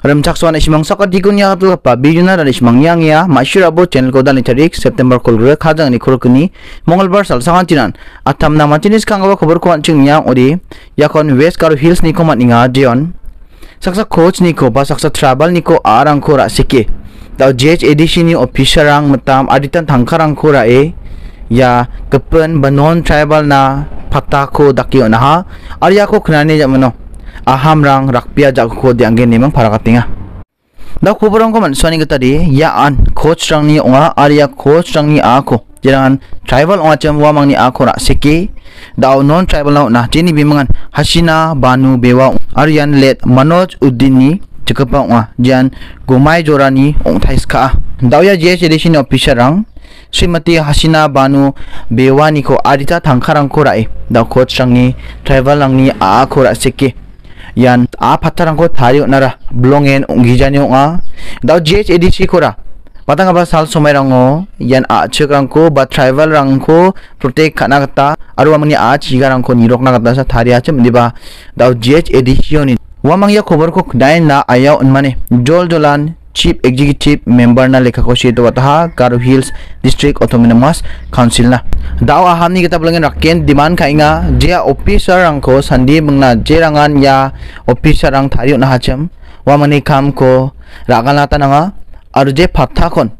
Remchaksuan isimang sakat dikun ya tu apa bijuna dan isimang yang ya masyur abo channel ko dan tarik September kol gre khajang ni kurukuni Mongolbar sal sangat jinan. Atam nama jenis kanggawa kabar ko ancing yang odi yakon West Karo Hills ni ko mat ninga Dion. Saksa coach ni ko ba saksa travel ni ko arang ko ra sike daw JH edition ni official rang matam aditan thangkarang ko ra e. Ya kepen banon tribal na pata ko dakio na ha arya ko khnani jamano aham rang rakpia jak ko diangge nemang parakatinga da kuborong ko man swani gata di ya an coach rang ni onga aria coach rang ni ako jirangan tribal onga cham wa mang ni ako ra siki da non tribal na na jini bimangan hasina banu bewa arian let manoj uddin ni chekapa onga. Jan gumai jorani thais kha dawya je edition officer rang Srimati Hasina Banu Bewani ko adita tangkarang ko rai da coach rang ni tribal rang ni ko ra siki yan a patharangko tario nara blongen ongijani onga dau gh edc kora patang aba sal somai rango yan a chekrangko ba tribal rangko protect kana kata. Aru amani a chigarangko nirokna kata sa taria chem diba dau gh edition wamang ya khobor ko dain na ayaw unmane. Jol jolan chief executive member na lekha ko sito wataha Garo Hills District Autonomous Council na daw aham ni kita belangin raken demand ka inga jia officer ang ko sandi mengna jerangan ya officer ang tayo na hacham wa mani kam ko rakan lata na nga aru je patha kon.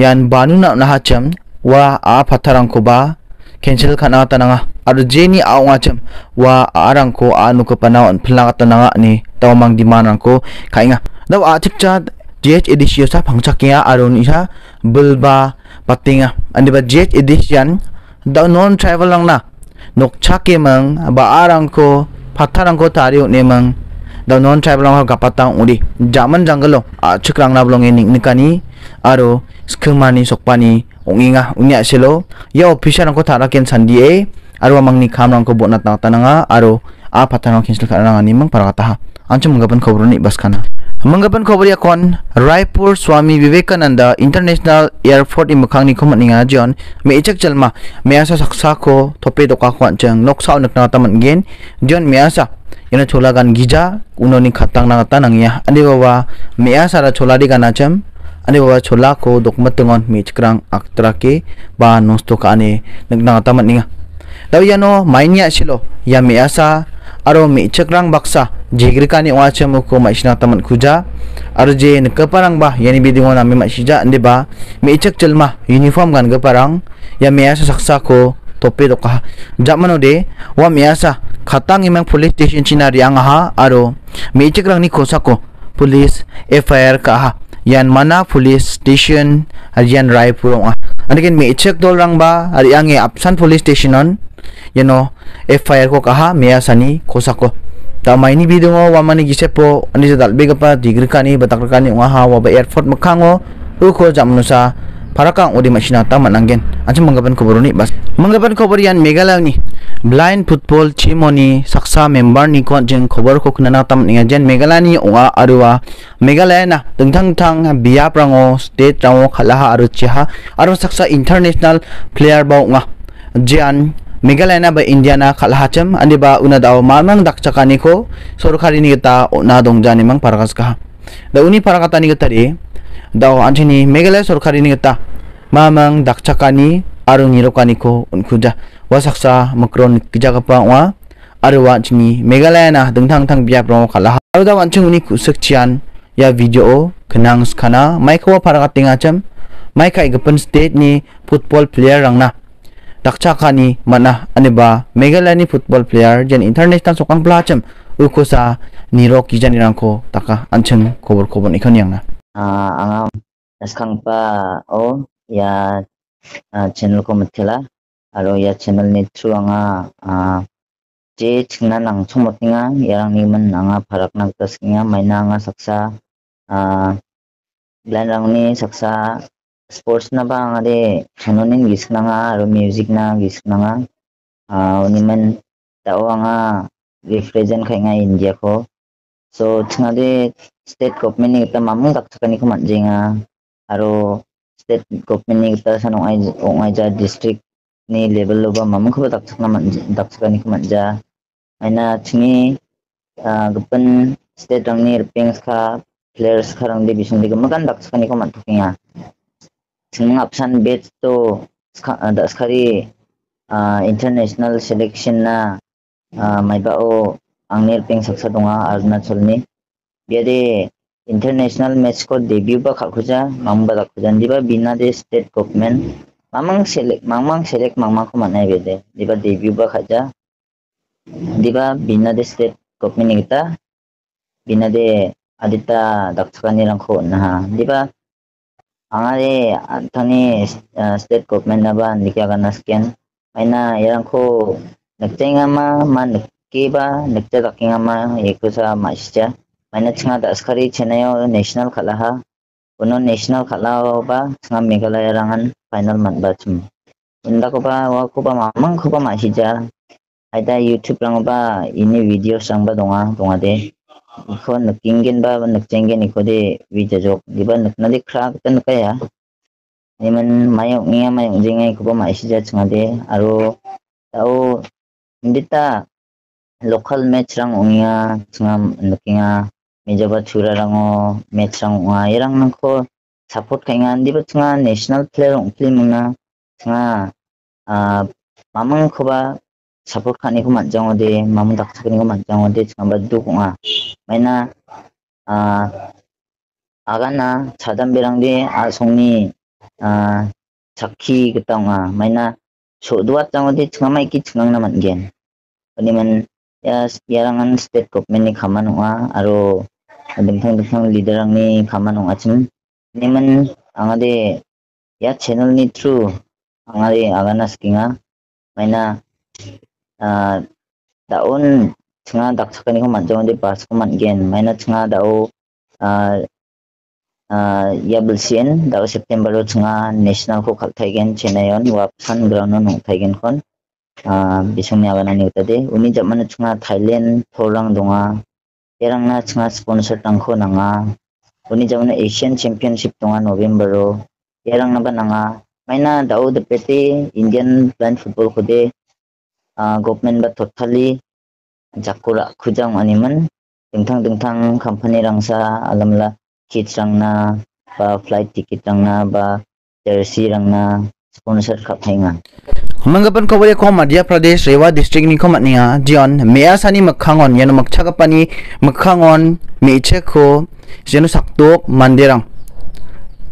Yan banu na na hacham wa a patharang ko ba cancel kana ta nga. Aru je ni aw nga cham wa arang ko anu ko panaw phla ta nga ni tawmang demand ang ko kainga daw a chikcha JH edition sa pangchakya aron isa bulba patinga. Andi ba JH edition? Da non travel lang na. Nokchake mang ba arang ko patharang ko ne mang. Da non travel lang ga patang uri jaman jangalo a chikrang na blong ening nikani aro skmani sokpani onginga unya selo ya official ko sandi e aro mang ni kamrang ko bonat na tananga. Aro a patang cancel karang ani mang para kata anchum ngaban khobro ni Manggapan ko bari akon Raipur Swami Vivekananda International Airport imukang ni kumat nga John may ichak jalma may asa saksa ko tope do kakwan chang noksa unak na taman gen. John may asa yana cholagan gija uno ni khatang na ta nang ya. Andi bawa may asa ra cholari kana cham andi bawa chola ko dokmat tengon may chikrang aktra ke ba nosto ka ane nagna taman ninga. Daw yano mainya silo. Ya may asa aro mi chakrang baksa jigrikani wacha muko maishna taman kuja. Aro je nkaparang ba yani bidingo na mi maishija ande ba mi chak chelma uniform gan gaparang ya measa saksa ko tope doka jamano de wa measa khatang imang police station china riang ha? Aro mi chakrang ni kosako police fir ka ha? Yan mana police station arian raipur ong anikin mi chak dol rang ba ariang e apsan police station on you know FIR ko kaha meya sani kosako. Ta maini bidungo wamani gisepo ani dal bega pa digrikani batakrakani wa ha wa ba airport makango uko jamnusa parakang odi masina ta mananggen anche manggapan koboroni bas. Manggapan koborian megala ni. Blind football chimoni saksa member ni kon jeng khobor ko kunana tam ninga jen megalani onga arua. Megalaya na tengtang tang biap rango state rango khalaha aru chiha aru saksa international player ba onga jian Meghalaya ba India na kalahacham andi ba una daw mamang dakchakani ko sorkari ni kita na dongjani mang parakas ka da uni parakata ni kita ri daw anchini Meghalaya sorkari ni kita mamang dakchakani arung nirokani ko unkuja. Wasaksa makron kijaga pa wa arwa chini Meghalaya na dengtang tang biap ro kalah aru daw anchung uni kusuk chian ya video kenang skana maikawa parakatinga cham maika igapan state ni football player rang na dakchakani mana aniba megalani football player jen international sokang placham uko sa nirok gijani rangko taka ancheng kobor kobor ikan yang na ah anga naskang pa o ya channel ko matila aro ya channel ni through anga je chingna nang chomotinga yarang ni man anga parak nang taskinga maina anga saksa blind rang ni saksa sports na ba nga de chanonin gis na nga aro music na gis na nga. Uh, uniman tao nga represent kay nga India ko. So nga de state government ni kita mamang tak sakani ko man nga aro state government ni kita sa nung ay ja district ni level lo ba mamang ko tak sakna man tak sakani ko man ja. Ay na tingi uh, gapan state rang ni rpings ka players sekarang di bisung di gemakan dak sekali ko mantukinga sing संगापसन बेच तो दसखरी international selection ना माइबाओ आंगनेर पिंग सक्सा दुंगा अरुणाचल ने यदि इंटरनेशनल मैच को डेब्यू बा खाखुजा मांग बा खाखुजा दिबा बिना दे स्टेट गवर्नमेंट मांग सेलेक्ट मांग मांग सेलेक्ट को मनाए बेदे दिबा डेब्यू बा खाजा दिबा बिना दे स्टेट गवर्नमेंट निकता बिना दे आदिता दक्षकानी रंखो ना दिबा ang ari antoni uh, state government na ba hindi kaya na scan ay na yarang ko nagtay nga ma man nagki ba nagtay nga ma iko sa maisya may na nga da askari chenayo national kalaha uno national kalaha ba nga megalaya rangan final man ba chum Unda ko ba wa ko ba mamang ko ba masija ay da youtube lang ba ini video sang ba donga donga de iko nakingin ba nakjengin iko di wijajok di ba nak nadi krak tan kaya. Ni man mayong ngiya mayong jingay ko ba maisija nga de aro tao hindi ta local match rang ungiya nga nakinga medyo ba chura rang o match rang unga. Irang nang ko support kay nga di ba nga national player ung film nga nga ah mamang ko ba support kani ko manjang ode mamang daksa kani ko manjang ode nga ba du ko nga maina 아 아가나 자담비랑디 아송니 아 자키 그땅아 마이나 조두아 땅어디 층아마 있기 층앙나만 겐 아니면 야 야랑한 스테트 government 가만ong아 아로 dengthang dengthang leaderangni kamanong achim niman angade ya channel ni through angade agana skinga maina daun tengah dak sakani ko manjong di pas ko gen. Maina tengah dau uh, uh, ya belsian dau September lo tengah national ko kal thaigen chenayon wap san ground no thaigen kon uh, bisung ni agana ni utade. Uni zaman tengah Thailand thorang donga. Erang na tengah sponsor tangko nanga. Uni zaman Asian Championship donga November ro erang na ba nanga. Maina dau de pete Indian blind football ko de government ba totally jakura kujang animan dengtang dengtang company rangsa alamla kits rang na ba flight ticket rang na ba jersey rang na sponsor kap hainga Manggapan ko wali ko Madhya Pradesh Rewa district ni ko matniya Dion mea sani makhangon yano magchakapani makhangon meche ko jeno saktok mandirang.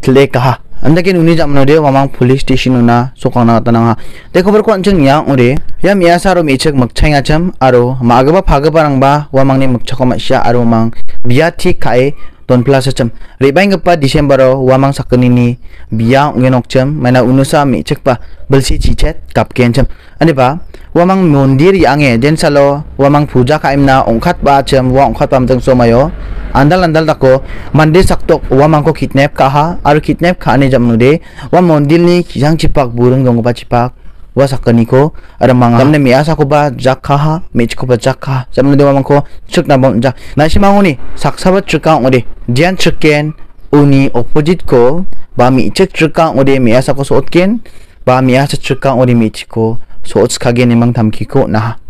Tle kaha andakin uni jamno de wamang police station una sokang na tanang ha de khabar ko anchang yang ore ya mea saro mechek makchainga cham aro magaba phagaba rangba wamang ni makchako masya aro mang biati kai don plus cham. Rebaing pa december wamang sakani ni biya ngenok cham mana unusa mechek pa belsi chichet kapken cham. Ane ba wamang mondir yange den salo wamang puja kaimna ongkhat ba cham wa ongkhat pam tang somayo andal andal dako. Mande saktok wamang ko kidnap kaha. Aru kidnap khane jamnu de wa mondir ni kijang chipak burung dong ba chipak. Wa sakani ko ara manga tamne mi asa ko ba jakha ha mech ko ba jakha jamne de wamang ko chuk na bon jak. Na si mangoni saksabat chuka ode dian chuken uni opposite ko. Ba mi chek chuka ode mi asa ko sotken ba mi asa chuka ode mi chiko sots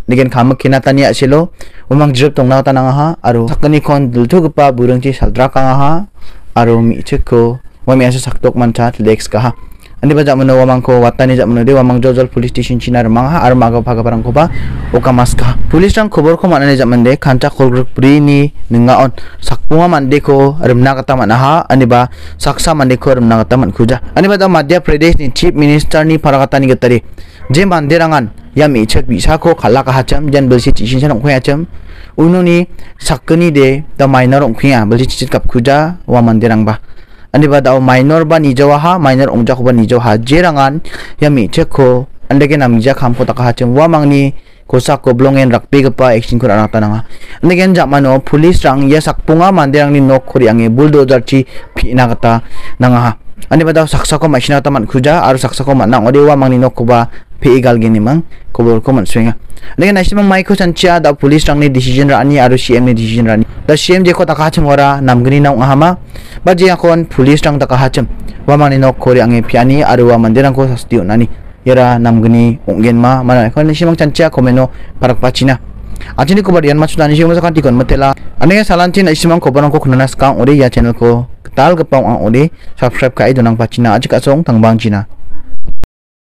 nigen khamak kina tani asilo umang jrep tong na tananga ha aro sakani kon dulthu gpa burung chi saldra ka ha aro mi chek ko wa mi asa saktok man chat lex ka ha. Andi ba jamano wamang ko watani jamano de wamang jojol police station chinar mangha ar maga phaga parang ko ba. Oka maska police rang khobor ko manane jamande khancha kolgruk pri ni ninga on. Sakpunga mande ko rimna kata mana ha. Ani ba saksa mande ko rimna kata man khuja. Ani ba madhya pradesh ni chief minister ni parakata ni gatari je mande rangan ko hacham jan belsi chishin san khoya cham ununi sakni de da minor ongkhia belsi chichit kap khuja wa mande rang ba ani ba daw minor ba nijawa ha? Minor ongja ko ba nijawa ha jerangan ya mi chekko andege namija kham ko taka hachem wa mangni kosak ko blongen rakpe gapa action kura nata nanga andegen jamano police rang ya sakpunga manderang ni nok khori ange bulldozer chi phina kata nanga ha. Ani ba daw saksa ko machina ta man khuja aru saksa ko man nang ode wa mangni nok ko ba phi gal gini mang kobor ko man swenga andegen nasimang maiko chancha da police rang ni decision ra ani aru cm ni decision ra ni da cm je ko taka hachem ora namgni nang ahama. Baji akon pulis rang taka hacem wamani nok kori ange piani aru wa mandirang ko sasti nani. Yara namgni onggen ma mana kon simang chancha komeno parak pachina. Achini ko barian machudani shi masa kanti kon matela ane salantin isimang ko barang ko kunanas kang ode ya channel ko tal gapang ang ode. Subscribe kai donang pachina. Ajik asong tangbang china